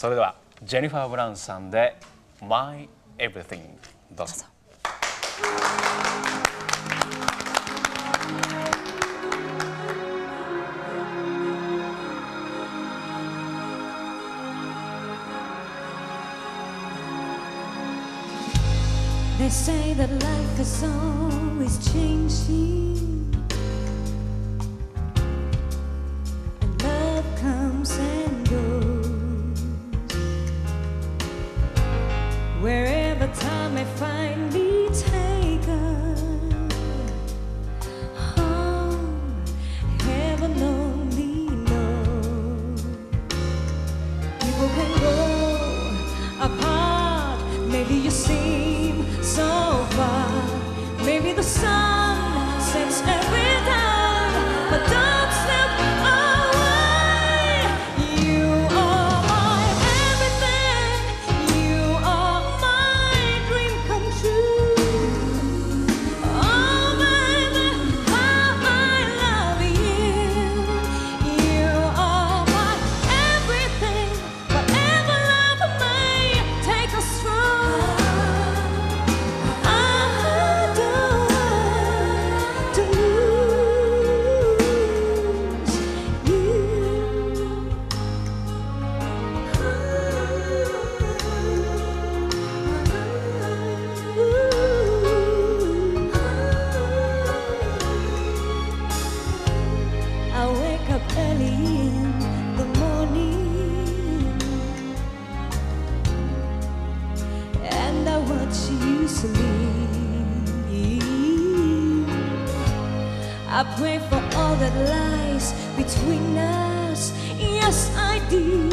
それではジェニファー・ブラウンさんで「My Everything」どうぞ。They say that life is always changing, The sun I pray for all that lies between us. Yes, I do.